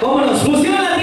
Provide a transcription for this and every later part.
¿Cómo nos funciona?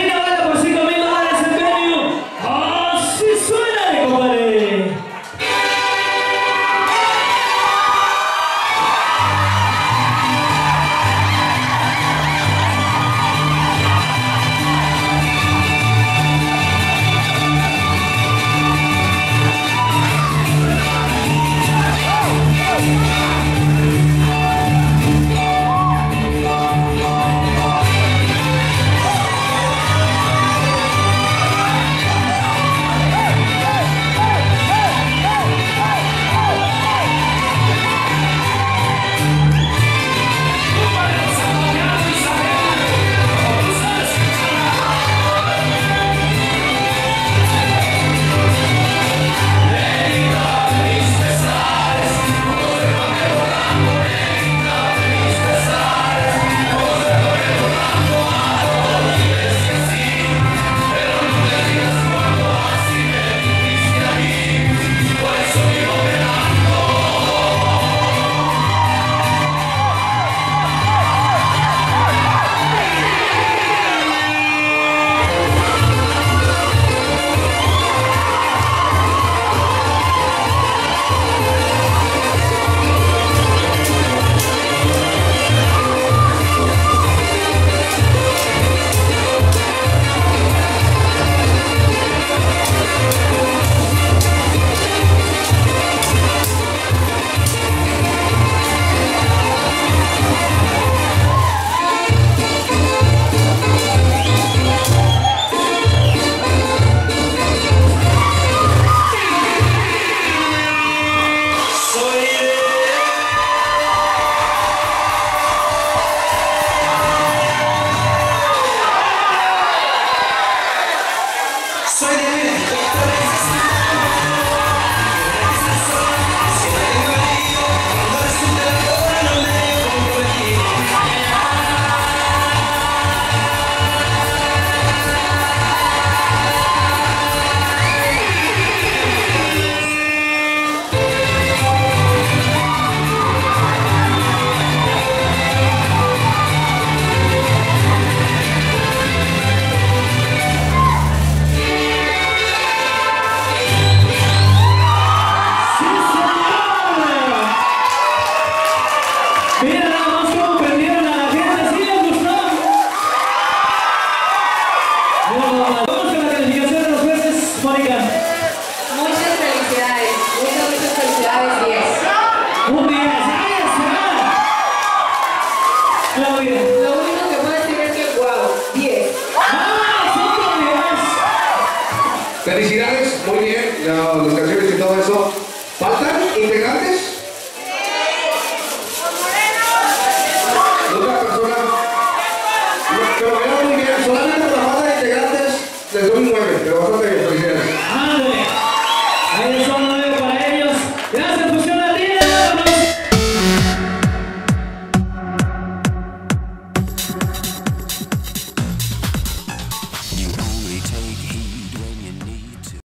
Soy de Muchas felicidades, muchas, muchas felicidades, 10. Un 10, ¡ay, Claudia. Lo único que puedo decir es que, wow, 10. ¡Vamos, otro 10! Felicidades, muy bien, las canciones y todo eso.